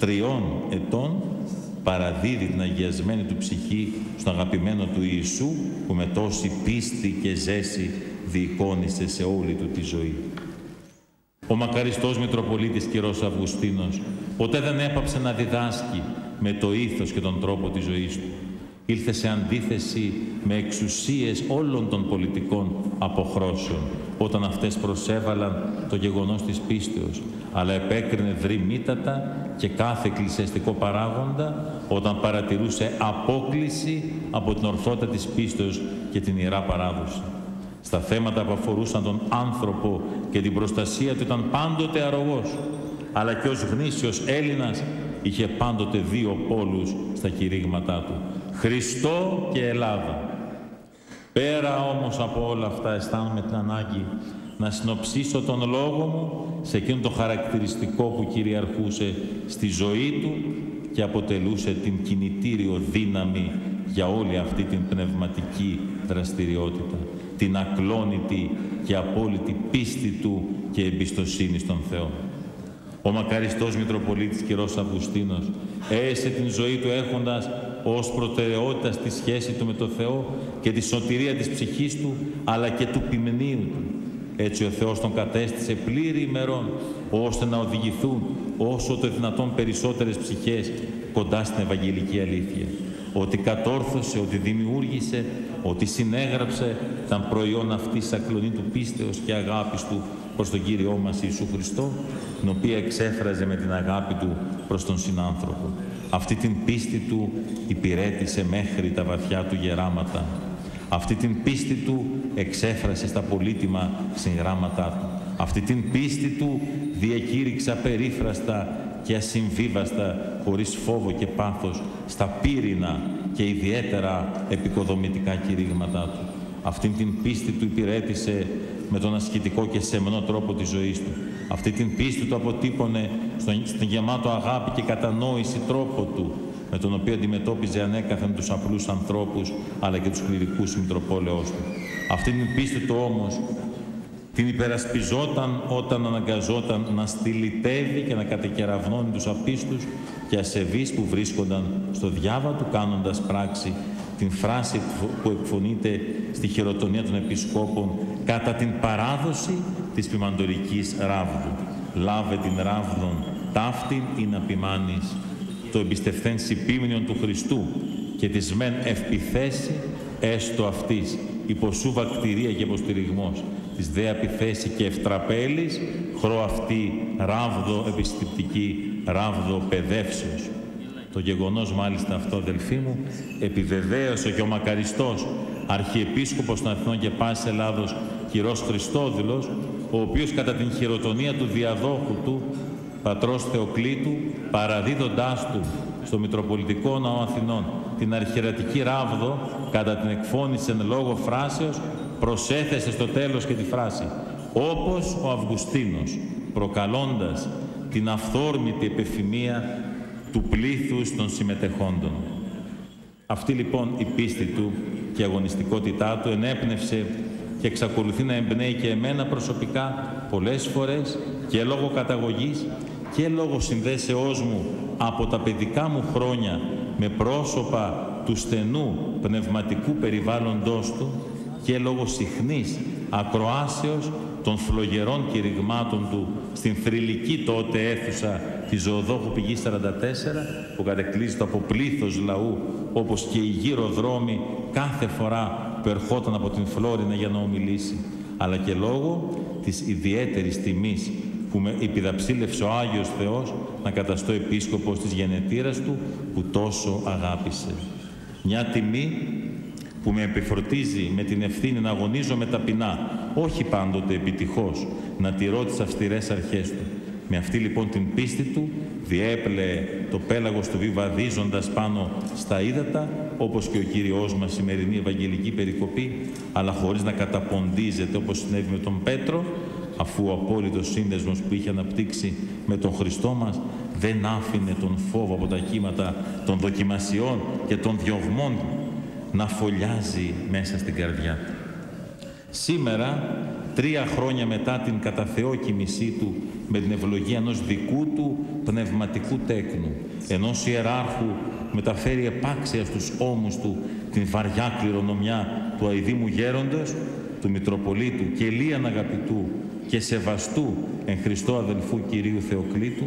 S1: 103 ετών, παραδίδει την αγιασμένη του ψυχή στον αγαπημένο του Ιησού, που με τόση πίστη και ζέση διεικόνισε σε όλη του τη ζωή. Ο μακαριστός Μητροπολίτης Κυρός Αυγουστίνος ποτέ δεν έπαψε να διδάσκει με το ήθος και τον τρόπο της ζωής του. Ήλθε σε αντίθεση με εξουσίες όλων των πολιτικών αποχρώσεων όταν αυτές προσέβαλαν το γεγονός της πίστεως, αλλά επέκρινε δρυμύτατα και κάθε εκκλησιαστικό παράγοντα όταν παρατηρούσε απόκληση από την ορθότητα της πίστεως και την Ιερά Παράδοση. Στα θέματα που αφορούσαν τον άνθρωπο και την προστασία του ήταν πάντοτε αρρωγός, αλλά και ως γνήσιος Έλληνας είχε πάντοτε δύο πόλους στα κηρύγματά του, Χριστό και Ελλάδα. Πέρα όμως από όλα αυτά αισθάνομαι την ανάγκη να συνοψίσω τον λόγο μου σε εκείνο το χαρακτηριστικό που κυριαρχούσε στη ζωή του και αποτελούσε την κινητήριο δύναμη για όλη αυτή την πνευματική δραστηριότητα, την ακλόνητη και απόλυτη πίστη του και εμπιστοσύνη στον Θεό. Ο μακαριστός Μητροπολίτης κ. Αυγουστίνος έσε την ζωή του έχοντας ως προτεραιότητα στη σχέση του με το Θεό και τη σωτηρία της ψυχής του, αλλά και του ποιμνίου του. Έτσι ο Θεός τον κατέστησε πλήρη ημερών, ώστε να οδηγηθούν όσο το δυνατόν περισσότερες ψυχές κοντά στην Ευαγγελική αλήθεια. Ότι κατόρθωσε, ότι δημιούργησε, ότι συνέγραψε τα προϊόν αυτής της ακλονή του πίστεως και αγάπης του προς τον Κύριό μας Ιησού Χριστό, την οποία εξέφραζε με την αγάπη του προς τον συνάνθρωπο. Αυτή την πίστη του υπηρέτησε μέχρι τα βαθιά του γεράματα. Αυτή την πίστη του εξέφρασε στα πολύτιμα συγγράμματά του. Αυτή την πίστη του διακήρυξα περίφραστα και ασυμβίβαστα, χωρίς φόβο και πάθος, στα πύρινα και ιδιαίτερα επικοδομητικά κηρύγματά του. Αυτήν την πίστη του υπηρέτησε με τον ασκητικό και σεμνό τρόπο της ζωής του. Αυτή την πίστη του αποτύπωνε στον, στον γεμάτο αγάπη και κατανόηση τρόπο του, με τον οποίο αντιμετώπιζε ανέκαθεν τους απλούς ανθρώπους, αλλά και τους κληρικούς μητροπόλεως του. Αυτή την πίστη του όμως την υπερασπιζόταν όταν αναγκαζόταν να στυλιτεύει και να κατεκεραυνώνει τους απίστους και ασεβείς που βρίσκονταν στο διάβα του κάνοντας πράξη την φράση που εκφωνείται στη χειροτονία των επισκόπων κατά την παράδοση της ποιμαντορικής ράβδου. Λάβε την ράβδον ταύτην ή να ποιμάνεις το εμπιστευθέν συμπίμνιον του Χριστού και της μεν ευπιθέσει έστω αυτής υποσού βακτηρία και υποστηριγμός της δε επιθέσει και ευτραπέλης χρό αυτή ράβδο επιστηπτική ράβδο παιδεύσεως το γεγονός μάλιστα αυτό, αδελφοί μου, επιβεβαίωσε και ο μακαριστός Αρχιεπίσκοπος των Αθηνών και Πάσης Ελλάδος, κυρός Χριστόδηλος, ο οποίος κατά την χειροτονία του διαδόχου του, πατρός Θεοκλήτου, παραδίδοντάς του στο Μητροπολιτικό Ναό Αθηνών την αρχιερατική ράβδο κατά την εκφώνηση εν λόγω φράσεως, προσέθεσε στο τέλος και τη φράση. «Όπως ο Αυγουστίνος, προκαλώντας την αυθόρμητη επιθυμία του πλήθους των συμμετεχόντων. Αυτή λοιπόν η πίστη του και η αγωνιστικότητά του ενέπνευσε και εξακολουθεί να εμπνέει και εμένα προσωπικά πολλές φορές και λόγω καταγωγής και λόγω συνδέσεώς μου από τα παιδικά μου χρόνια με πρόσωπα του στενού πνευματικού περιβάλλοντος του και λόγω συχνής ακροάσεως των φλογερών κηρυγμάτων του στην θρηλυκή τότε αίθουσα της Ζωοδόχου Πηγή 44 που κατεκλείζεται από πλήθος λαού όπως και οι γύρω δρόμοι κάθε φορά που ερχόταν από την Φλόρινα για να ομιλήσει αλλά και λόγω της ιδιαίτερης τιμής που με επιδαψίλευσε ο Άγιος Θεός να καταστώ επίσκοπος της γενετήρας του που τόσο αγάπησε. Μια τιμή που με επιφορτίζει με την ευθύνη να αγωνίζομαι ταπεινά, όχι πάντοτε επιτυχώς, να τηρώ τις αυστηρές αρχές του. Με αυτή λοιπόν την πίστη του διέπλε το πέλαγος του βιβαδίζοντας πάνω στα ύδατα, όπως και ο Κύριος μας σημερινή Ευαγγελική Περικοπή, αλλά χωρίς να καταποντίζεται όπως συνέβη με τον Πέτρο, αφού ο απόλυτος σύνδεσμος που είχε αναπτύξει με τον Χριστό μας δεν άφηνε τον φόβο από τα κύματα των δοκιμασιών και των διωγμών να φωλιάζει μέσα στην καρδιά του. Σήμερα, τρία χρόνια μετά την καταθεόκοιμησή του με την ευλογία ενός δικού του πνευματικού τέκνου, ενός ιεράρχου μεταφέρει επάξια στους ώμους του την βαριά κληρονομιά του αηδήμου γέροντος, του Μητροπολίτου και Λίαν αγαπητού και σεβαστού εν Χριστώ αδελφού Κυρίου Θεοκλήτου,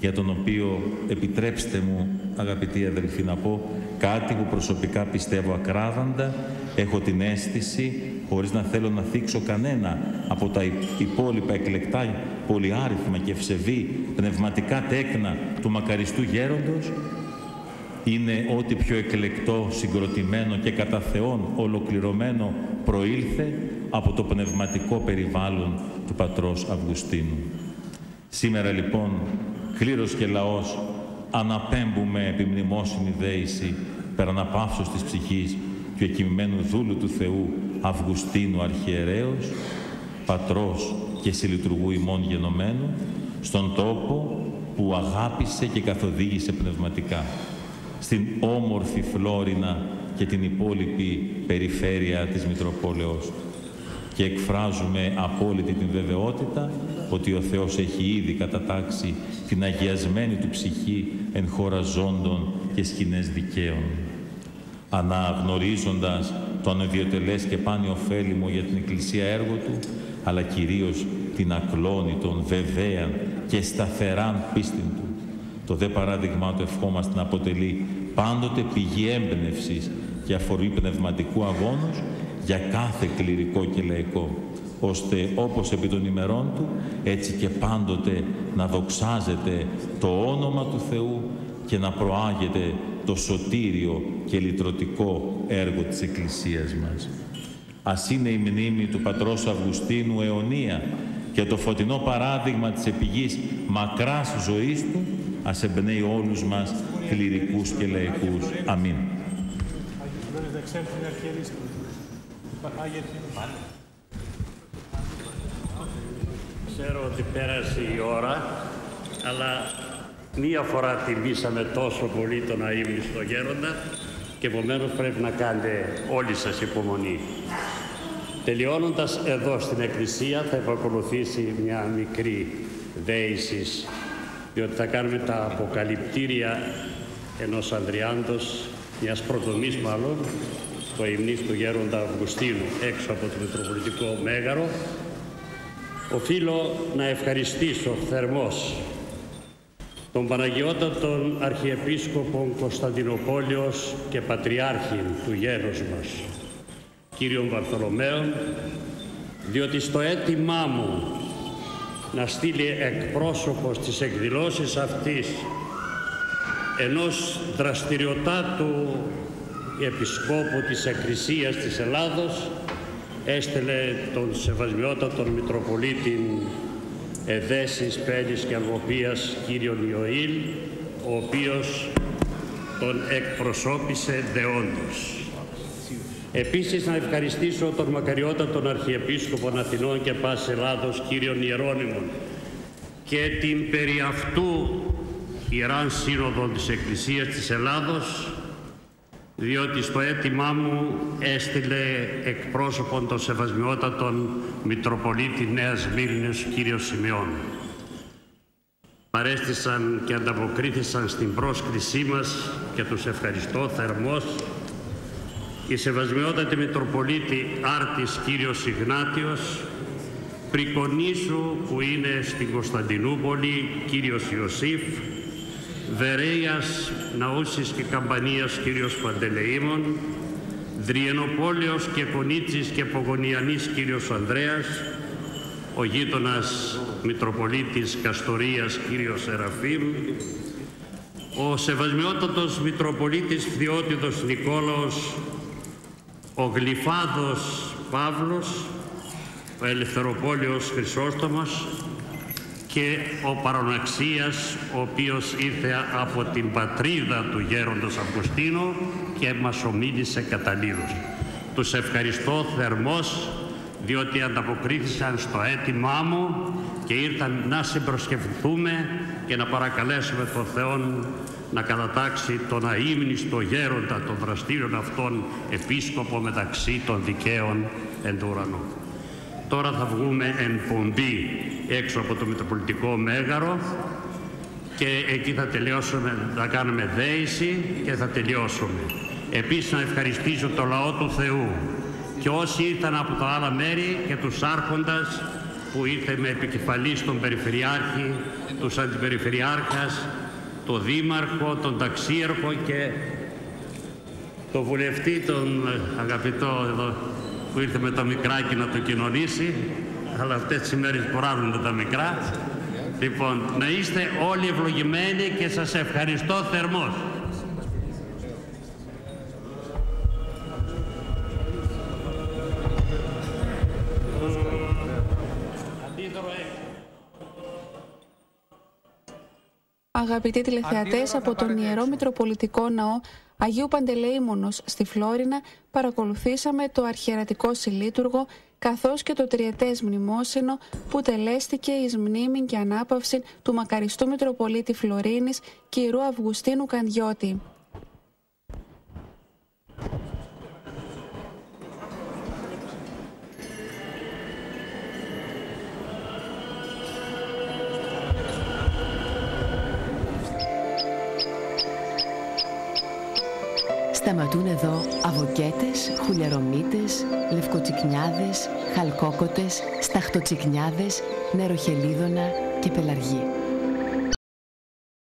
S1: για τον οποίο επιτρέψτε μου αγαπητοί αδελφοί να πω κάτι που προσωπικά πιστεύω ακράδαντα, έχω την αίσθηση χωρίς να θέλω να θίξω κανένα από τα υπόλοιπα εκλεκτά πολυάριθμα και ευσεβή πνευματικά τέκνα του μακαριστού γέροντος είναι ό,τι πιο εκλεκτό, συγκροτημένο και κατά Θεόν ολοκληρωμένο προήλθε από το πνευματικό περιβάλλον του πατρός Αυγουστίνου. Σήμερα λοιπόν, κλήρος και λαός, αναπέμπουμε επιμνημόσυνη δέηση περαναπαύσεως της ψυχής του εκοιμημένου δούλου του Θεού Αυγουστίνου Αρχιερέως, πατρός και συλλειτουργού ημών γενομένου, στον τόπο που αγάπησε και καθοδήγησε πνευματικά, στην όμορφη Φλόρινα και την υπόλοιπη περιφέρεια της Μητροπόλεως και εκφράζουμε απόλυτη την βεβαιότητα ότι ο Θεός έχει ήδη κατατάξει την αγιασμένη του ψυχή εν χώρα ζώντων και σκηνές δικαίων. Αναγνωρίζοντας το ανεδιοτελές και πάνιο ωφέλιμο για την Εκκλησία έργο του, αλλά κυρίως την ακλόνητον, βεβαίαν και σταθεράν πίστην του. Το δε παράδειγμά του ευχόμαστε να αποτελεί πάντοτε πηγή έμπνευσης και αφορμή πνευματικού αγώνος για κάθε κληρικό και λαϊκό, ώστε όπως επί των ημερών του, έτσι και πάντοτε να δοξάζεται το όνομα του Θεού και να προάγεται το σωτήριο και λυτρωτικό έργο της Εκκλησίας μας. Ας είναι η μνήμη του Πατρός Αυγουστίνου αιωνία και το φωτεινό παράδειγμα της επιγής μακράς ζωής του ας εμπνέει όλους μας κληρικούς και λαϊκούς. Αμήν.
S7: Ξέρω ότι πέρασε η ώρα, αλλά μία φορά τιμήσαμε τόσο πολύ τον αείμνηστο γέροντα και επομένως πρέπει να κάνετε όλοι σας υπομονή. Τελειώνοντας εδώ στην Εκκλησία θα επακολουθήσει μια μικρή δέηση διότι θα κάνουμε τα αποκαλυπτήρια ενός Ανδριάντος, μιας πρωτομής μάλλον, το υμνής του Γέροντα Αυγουστίνου έξω από το Μητροπολιτικό Μέγαρο. Οφείλω να ευχαριστήσω θερμός τον Παναγιώτατον Αρχιεπίσκοπο Κωνσταντινοπόλεως και Πατριάρχη του γέρος μας, κύριον Βαρθολομαίων, διότι στο αίτημά μου να στείλει εκπρόσωπος της εκδηλώσεις αυτής ενός δραστηριοτάτου Επισκόπου της Εκκλησίας της Ελλάδος έστελε τον Σεβασμιότατον Μητροπολίτη Εδέσης, Πέλης και Αλβοπίας κύριον Ιωήλ, ο οποίος τον εκπροσώπησε δεόντως. Επίσης να ευχαριστήσω τον μακαριότατον Αρχιεπίσκοπο Αθηνών και Πάσης Ελλάδος κύριον Ιερώνυμον και την περί αυτού Ιεράν Σύνοδο της Εκκλησίας της Ελλάδος διότι στο αίτημά μου έστειλε εκπρόσωπον των Σεβασμιότατων Μητροπολίτη Νέας Μύρινης κύριος Σημειών. Παρέστησαν και ανταποκρίθησαν στην πρόσκλησή μας και τους ευχαριστώ θερμός η Σεβασμιότατη Μητροπολίτη Άρτης κύριος Ιγνάτιος, Πρικονίσου που είναι στην Κωνσταντινούπολη κύριος Ιωσήφ, Βερέιας, Ναούσης και Καμπανίας κύριος Παντελεήμων, Δριενοπόλεως και Κονίτσης και Πογονιανής κύριος Ανδρέας, ο γείτονας Μητροπολίτης Καστορίας κύριος Σεραφείμ, ο Σεβασμιότατος Μητροπολίτης Φθιώτιδος Νικόλαος, ο Γλυφάδος Παύλος, ο Ελευθεροπόλεος Χρυσόστομος, και ο Παροναξίας, ο οποίος ήρθε από την πατρίδα του γέροντος Αυγουστίνου και μας ομίλησε καταλήλως. Τους ευχαριστώ θερμός διότι ανταποκρίθησαν στο αίτημά μου και ήρθαν να συμπροσκεφθούμε και να παρακαλέσουμε τον Θεό να κατατάξει τον αείμνηστο γέροντα των δραστήριων αυτών επίσκοπο μεταξύ των δικαίων εν του ουρανού. Τώρα θα βγούμε εν πομπή έξω από το Μητροπολιτικό Μέγαρο και εκεί θα τελειώσουμε, θα κάνουμε δέηση και θα τελειώσουμε. Επίσης να ευχαριστήσω το λαό του Θεού και όσοι ήρθαν από τα άλλα μέρη και τους άρχοντας που ήρθε με επικεφαλή στον Περιφερειάρχη, τους Αντιπεριφερειάρχας, το Δήμαρχο, τον Ταξίαρχο και το βουλευτή, τον αγαπητό εδώ που ήρθε με το μικράκι να το κοινωνήσει, αλλά αυτές τις ημέρες πράβουν τα μικρά. Λοιπόν, να είστε όλοι ευλογημένοι και σας ευχαριστώ θερμός.
S11: Αγαπητοί τηλεθεατές, από τον Ιερό Μητροπολιτικό Ναό Αγίου Παντελεήμονος στη Φλόρινα παρακολουθήσαμε το αρχιερατικό συλλήτουργο καθώς και το τριετές μνημόσυνο που τελέστηκε εις μνήμη και ανάπαυση του μακαριστού Μητροπολίτη Φλωρίνης κ. Αυγουστίνου Κανδιώτη.
S12: Σταματούν εδώ αβοκέτες, χουλιαρομίτες, λευκοτσικνιάδες, χαλκόκοτες, σταχτοτσικνιάδες, νεροχελίδωνα και πελαργοί.